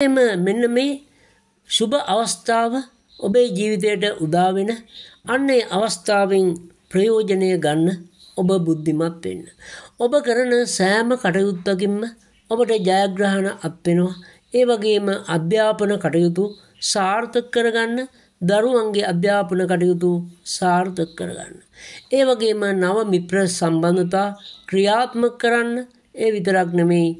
එම මෙන්න මේ සුබ අවස්ථාව ඔබේ ජීවිතයට උදාවෙන අන්නේ අවස්ථාවෙන් ප්‍රයෝජනය ගන්න ඔබ බුද්ධිමත් වෙන්න. ඔබ කරන සෑම කටයුත්තකින්ම ඔබට ජයග්‍රහණ අත්වෙනවා. ඒ වගේම අධ්‍යාපන කටයුතු සාර්ථක කරගන්න දරුවන්ගේ අධ්‍යාපන කටයුතු සාර්ථක කරගන්න. ඒ වගේම නව මිත්‍ර සම්බන්ධතා ක්‍රියාත්මක කරන්න ඒ විතරක් නෙමෙයි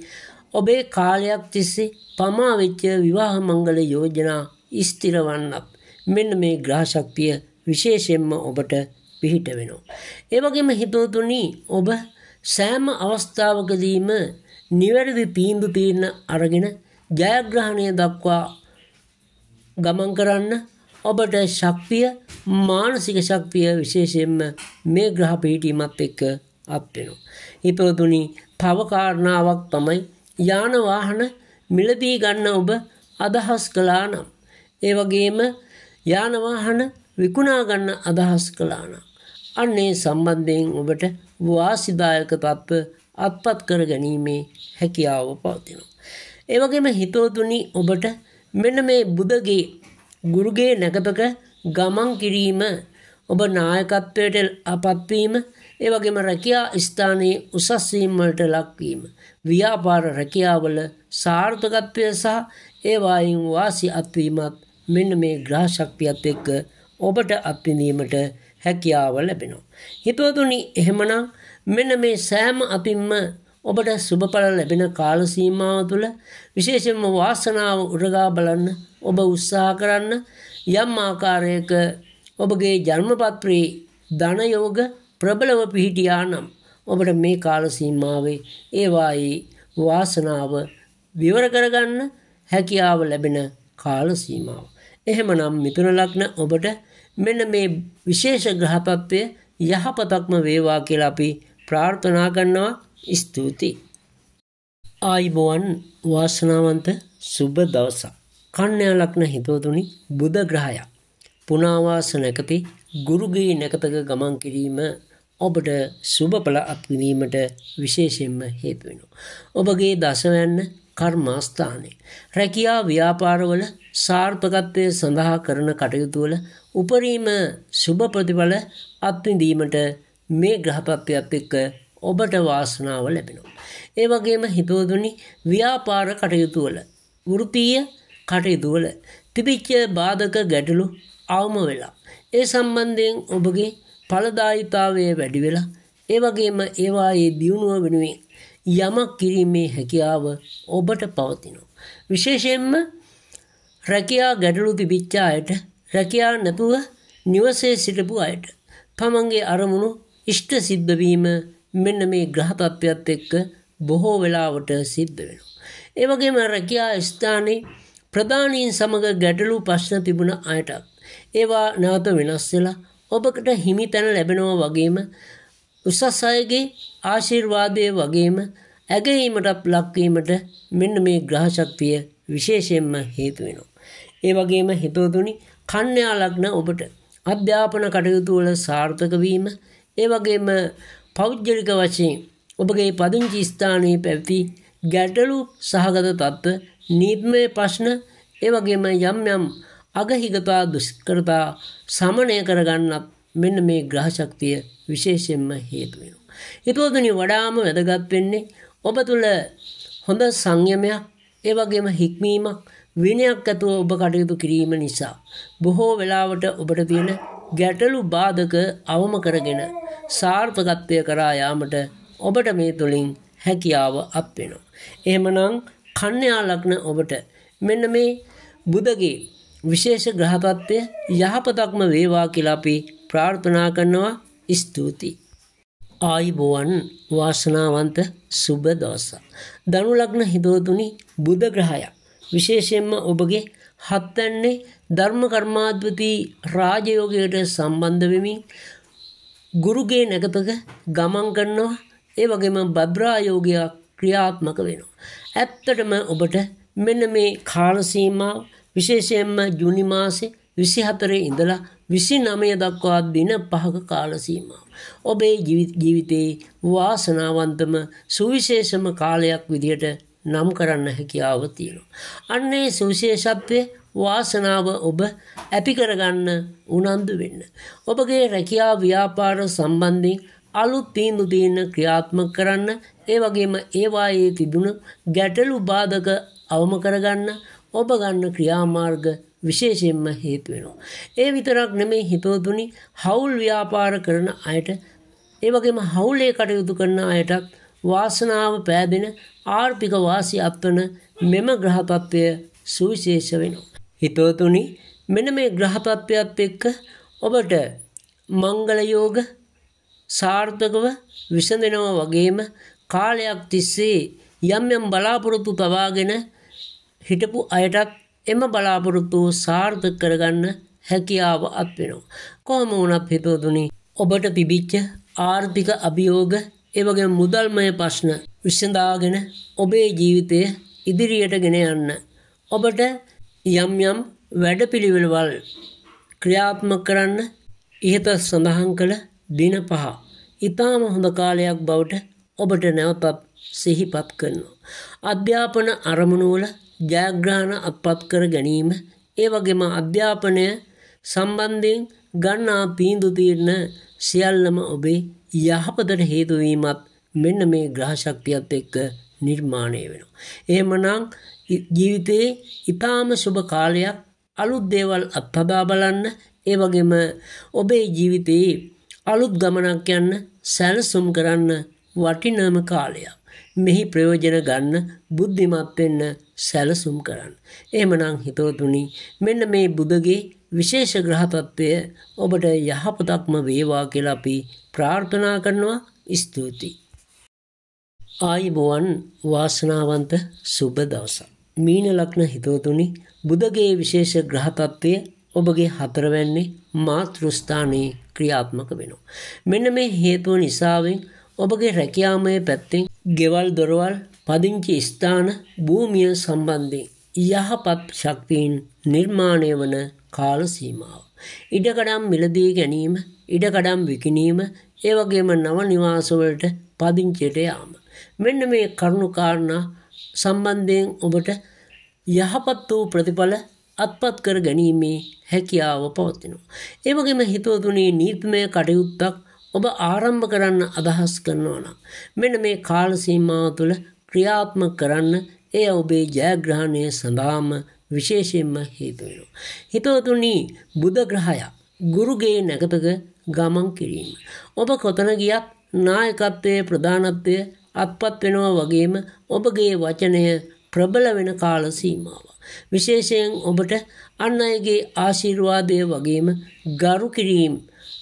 ඔබේ කාලයක් තිස්සේ පමාවෙච්ච විවාහ මංගල යෝජනා ස්තිරවන්නත් මෙන්න මේ ග්‍රහශක්තිය විශේෂයෙන්ම ඔබට පිහිට වෙනවා. ඒවගේම හිතෝතුනි ඔබ සෑම අවස්ථාවකදීම නිවැරදි තීන්දු තීරණ අරගෙන ජයග්‍රහණය දක්වා ගමන් කරන්න ඔබට ශක්තිය මානසික ශක්තිය විශේෂයෙන්ම මේ ග්‍රහ පිහිටීමත් එක්ක අත්වෙනවා. හිතවතුනි තවකාරණාවක් තමයි යාන වාහන මිලදී ගන්න ඔබ අදහස් කළා නම්. ඒ වගේම යාන වාහන විකුණා ගන්න අදහස් කළා නම්. අන්නේ සම්බන්ධයෙන් ඔබට වාසිදායක තත්ත්ව අත්පත් කර ගැනීමේ හැකියාව පවතිනවා. ඒ වගේම හිතෝතුනි ඔබට මෙන්න මේ බුදගේ ගුරුගේ නැකතක ගමන් කිරීම ඔබ නායකත්වයට අපත්වීම ඒ වගේම රැකියා ස්ථානයේ උසස් වීම වලට ලක්වීම ව්‍යාපාර රැකියාවල සාර්ථකත්වය සහ ඒවායින් වාසි අත්වීමත් මෙන්න මේ ග්‍රහ ශක්තියත් එක්ක ඔබට අත්විඳීමට හැකියාව ලැබෙනවා. හිතවතුනි එහෙමනම් මෙන්න මේ සෑම අතින්ම ඔබට සුභඵල ලැබෙන කාල සීමාව තුළ විශේෂයෙන්ම වාසනාව උරගා බලන්න ඔබ උත්සාහ කරන්න යම් ආකාරයක ඔබගේ ජන්මපත්‍රයේ ධනයෝග ප්‍රබලව පිහිටියා නම් ඔබට මේ කාල සීමාවේ ඒවායේ වාසනාව විවර කරගන්න හැකියාව ලැබෙන කාල සීමාව. එහෙමනම් මිතුන ලග්න ඔබට මෙන්න මේ විශේෂ ග්‍රහතත්වය යහපතක්ම වේවා කියලා අපි ප්‍රාර්ථනා කරනවා ස්තුතියි. ආයිබෝවන් වාසනාවන්ත සුබ දවසක්. කන්‍යා ලග්න හිතවතුනි බුධ ග්‍රහය. පුනාවාස නැකති ගුරුගේ නැකතක ගමන් කිරීම ඔබට සුභඵල අත්විඳීමට විශේෂයෙන්ම හේතු වෙනවා. ඔබගේ දසවැන්න කර්මාස්ථානයේ රැකියා ව්‍යාපාරවල සාර්ථකත්වය සඳහා කරන කටයුතු වල උපරිම සුබ ප්‍රතිඵල අත්විඳීමට මේ ග්‍රහතත්වයක් එක්ක ඔබට වාසනාව ලැබෙනවා. ඒ වගේම හිතවතුනි ව්‍යාපාර කටයුතු වල වෘත්තීය කටයුතු වල තිබිච්ච බාධක ගැටලු අවම වෙලා ඒ සම්බන්ධයෙන් ඔබගේ ඵලදායීතාවය වැඩි වෙලා ඒ වගේම ඒවායේ දියුණුව වෙනුවෙන් යමක් කිරීමේ හැකියාව ඔබට පවතිනවා. විශේෂයෙන්ම රැකියා ගැටලු තිබිච්ච අයට රැකියා නැතුව නිවසේ සිටපු අයට තමන්ගේ අරමුණු ඉෂ්ට සිද්ධ වීම මෙන්න මේ ග්‍රහ තත්ත්වයක් එක්ක බොහෝ වෙලාවට සිද්ධ වෙනවා. ඒ වගේම රැකියා ස්ථානයේ ප්‍රධානීන් සමග ගැටලු ප්‍රශ්න තිබුණ අයටත් ඒවා නැවත වෙනස් වෙලා ඔබකට හිමි තැන ලැබෙනවා වගේම උසස් අයගේ ආශිර්වාදය වගේම ඇගීමටත් ලක්වීමට මෙන්න මේ ග්‍රහ ශක්තිය විශේෂයෙන්ම හේතු වෙනවා. ඒ වගේම හිතවතුනි කන්‍යා ලග්න ඔබට අධ්‍යාපන කටයුතු වල සාර්ථක වීම ඒ වගේම පෞද්ගලික වශයෙන් ඔබගේ පදිංචි ස්ථානයේ පැවති ගැටලු සහගත තත්ත්ව නීත්මය ප්‍රශ්න ඒ වගේම යම් යම් අගහිගතා දුෂ්කරතා සමනය කරගන්නත් මෙන්න මේ ග්‍රහ ශක්තිය විශේෂයෙන්ම හේතු වෙනවා. හිතවතුනි වඩාම වැදගත් වෙන්නේ ඔබ තුල හොඳ සංයමයක් ඒ වගේම හික්මීමක් විනයක් ඇතුව ඔබ කටයුතු කිරීම නිසා බොහෝ වෙලාවට ඔබට තියෙන ගැටලු බාධක අවම කරගෙන සාර්ථකත්වය කරා යාමට ඔබට මේ තුළින් හැකියාව අත් වෙනවා. එහෙමනම් කන්‍යා ලග්න ඔබට මෙන්න මේ බුදගේ විශේෂ ග්‍රහතත්වය යහපතක්ම වේවා කියලා අපි ප්‍රාර්ථනා කරනවා ස්තුතියි. ආයිබෝවන් වාසනාවන්ත සුබ දවසක්. ධනු ලග්න හිතවතුනි බුධ ග්‍රහයක්. විශේෂයෙන්ම ඔබගේ හත්වැන්නේ ධර්ම කර්මාධිපති රාජයෝගයට සම්බන්ධ වෙමින් ගුරුගේ නැගතක ගමන් කරනවා ඒ වගේම භද්‍රායෝගයක් ක්‍රියාත්මක වෙනවා. ඇත්තටම ඔබට මෙන්න මේ කාල සීමාව විශේෂයෙන්ම ජුනි මාසේ 24 ඉඳලා 29 දක්වා දින පහක කාල සීමාව. ඔබේ ජීවිතයේ වාසනාවන්තම සුවිශේෂම කාලයක් විදිහට නම් කරන්න හැකියාව තියෙනවා. අන්නේ සුවිශේෂත්වය වාසනාව ඔබ ඇති කරගන්න උනන්දු වෙන්න. ඔබගේ රැකියා ව්‍යාපාර සම්බන්ධයෙන් අලුත් තීන්දු තීරණ ක්‍රියාත්මක කරන්න ඒ වගේම ඒවායේ තිබුණු ගැටලු බාධක අවම කරගන්න ඔබ ගන්න ක්‍රියාමාර්ග විශේෂයෙන්ම හේතු වෙනවා. ඒ විතරක් නෙමෙයි හිතවතුනි හවුල් ව්‍යාපාර කරන අයට ඒ වගේම හවුලේ කටයුතු කරන අයටත් වාසනාව පෑදෙන ආර්ථික වාසි අත්වන මෙම ග්‍රහතත්වය සුවිශේෂ වෙනවා. හිතවතුනි මෙන මේ ග්‍රහතත්වයක් එක්ක ඔබට මංගල යෝග සාර්ථකව විසඳෙනවා වගේම කාලයක් තිස්සේ යම් යම් බලාපොරොත්තු තවාගෙන හිටපු අයටත් එම බලාපොරොත්තු සාර්ථක කරගන්න හැකියාව අත් වෙනවා. කොහොම වුණත් හිතවතුනි ඔබට තිබිච්ච ආර්ථික අභියෝග එවගේ මුදල්මය ප්‍රශ්න විසඳාගෙන ඔබේ ජීවිතය ඉදිරියට ගෙන යන්න. ඔබට යම් යම් වැඩපිළිවෙළවල් ක්‍රියාත්මක කරන්න ඉහත සඳහන් කළ දින පහ. ඉතාම හොඳ කාලයක් බවට ඔබට නැවතත් සිහිපත් කරනවා. අධ්‍යාපන අරමුණුවල ජයග්‍රහණ අත්පත් කර ගැනීම ඒ වගේම අධ්‍යාපනය සම්බන්ධයෙන් ගන්නා පීන්දු තීරණ සියල්ලම ඔබේ යහපතට හේතුවීමත් මෙන්න මේ ග්‍රහ ශක්තියත් එක්ක නිර්මාණය වෙනවා. එහෙමනම් ජීවිතයේ ඊටාම සුබ කාලයක් අලුත් දේවල් අත්හදා බලන්න ඒ වගේම ඔබේ ජීවිතයේ අලුත් ගමනක් යන්න සැලසුම් කරන්න වටිනම කාලයක්. මෙහි ප්‍රයෝජන ගන්න බුද්ධිමත් වෙන්න සැලසුම් කරන්න. එහෙමනම් හිතවතුනි මෙන්න මේ බුදගේ විශේෂ ග්‍රහ තත්ත්වය ඔබට යහපතක්ම වේවා කියලා අපි ප්‍රාර්ථනා කරනවා ස්තුතියි. ආයිබෝවන් වාසනාවන්ත සුබ දවසක්. මීන ලග්න හිතවතුනි බුදගේ විශේෂ ග්‍රහ තත්ත්වය ඔබගේ හතරවැන්නේ මාතෘස්ථානයේ ක්‍රියාත්මක වෙනවා. මෙන්න මේ හේතුව නිසාවෙන් ඔබගේ රැකියාමය පැත්තෙන් ගෙවල් දොරවල් පදිංචි ස්ථාන භූමිය සම්බන්ධයෙන් යහපත් ශක්තිීන් නිර්මාණය වන කාල සීමාව. ඉඩකඩම් මිලදී ගැනීම ඉඩකඩම් විකිනීම ඒවගේම නව නිවාසවලට පදිංචයට යාම. මෙන්න මේ කරුණුකාරණා සම්බන්ධයෙන් ඔබට යහපත් වූ ප්‍රතිඵල අත්පත් කර ගැනීමේ හැකියාව පවතිනවා. ඒවගේම හිතුවතුනේ නීතිමය කටයුත්තක් ඔබ ආරම්භ කරන්න අදහස් කරනවා නම් මෙන්න මේ කාල සීමාව තුළ ක්‍රියාත්මක කරන්න එය ඔබේ ජයග්‍රහණය සඳහාම විශේෂයෙන්ම හේතු වෙනවා. හිතවතුනි බුධ ග්‍රහය ගුරුගේ නැකතක ගමන් කිරීම. ඔබ කොතන ගියත් නායකත්වයේ ප්‍රධානත්වය අත්පත් වෙනවා වගේම ඔබගේ වචනය ප්‍රබල වෙන කාල සීමාව. විශේෂයෙන් ඔබට අන් අයගේ ආශිර්වාදය වගේම ගරු කිරීම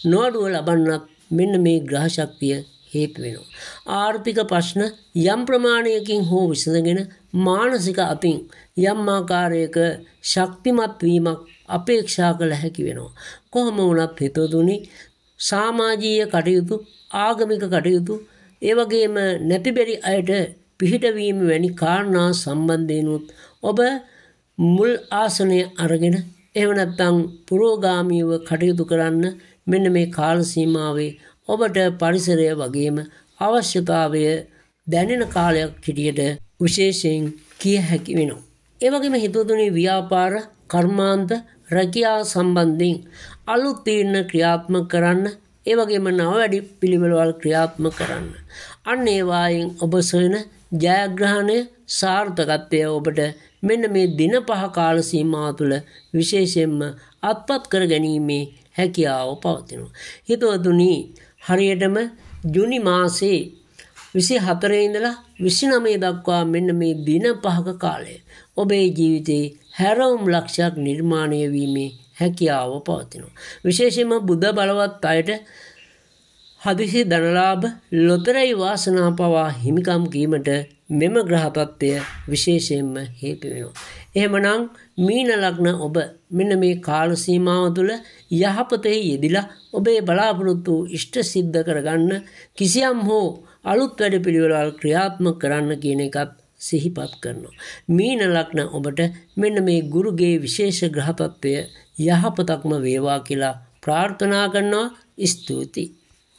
නොඅඩුව ලබන්නත් මෙන්න මේ ග්‍රහ ශක්තිය හේතු වෙනවා. ආර්ථික ප්‍රශ්න යම් ප්‍රමාණයකින් හෝ විසඳගෙන මානසික අතින් යම් ආකාරයක ශක්තිමත් වීමක් අපේක්ෂා කළ හැකි වෙනවා. කොහොම වුණත් හිතවතුනි සමාජීය කටයුතු ආගමික කටයුතු ඒ වගේම නැතිබැරි අයට පිහිටවීම වැනි කාරණා සම්බන්ධයෙන්ුත් ඔබ මුල් ආසනය අරගෙන එහෙම නැත්නම් පුරෝගාමීව කටයුතු කරන්න මෙන්න මේ කාල සීමාවේ ඔබට පරිසරය වගේම අවශ්‍යතාවය දැනෙන කාලයක් හිටියට විශේෂයෙන් කිය හැකි වෙනවා. ඒ වගේම හිතවතුනි ව්‍යාපාර කර්මාන්ත රැකියා සම්බන්ධයෙන් අලුත් තීරණ ක්‍රියාත්මක කරන්න ඒ වගේම නව වැඩි පිළිවෙළවල් ක්‍රියාත්මක කරන්න. අන්න ඒවායෙන් ඔබ සොයන ජයග්‍රහණය සාර්ථකත්වය ඔබට මෙන්න මේ දින පහ කාල සීමාව තුළ විශේෂයෙන්ම අත්පත් කර ගැනීමේ හැකියාව පවතිනවා. හිතවතුනි හරියටම ජුනි මාසේ විසි හතරේ ඉඳලා විසිනමේ දක්වා මෙන්න මේ දින පහක කාලය ඔබේ ජීවිතයේ හැරවුම් ලක්ෂයක් නිර්මාණය වීමේ හැකියාව පවතිනවා. විශේෂයෙන්ම බුද්ධ බලවත් අයට හදිසි ධනලාභ ලොතරැයි වාසනා පවා හිමිකම් කීමට මෙම ග්‍රහතත්වය විශේෂයෙන්ම හේතු වෙනවා. එහෙමනම් මීන ලග්න ඔබ මෙන්න මේ කාල සීමාව තුළ යහපතෙහි යෙදිලා ඔබේ බලාපොරොත්තු ඉෂ්ට සිද්ධ කරගන්න කිසියම් හෝ අලුත් වැඩ පිළිවෙළවල් ක්‍රියාත්මක කරන්න කියන එකත් සිහිපත් කරනවා. මීන ලග්න ඔබට මෙන්න මේ ගුරුගේ විශේෂ ග්‍රහතත්වය යහපතක්ම වේවා කියලා ප්‍රාර්ථනා කරනවා ස්තුතියි.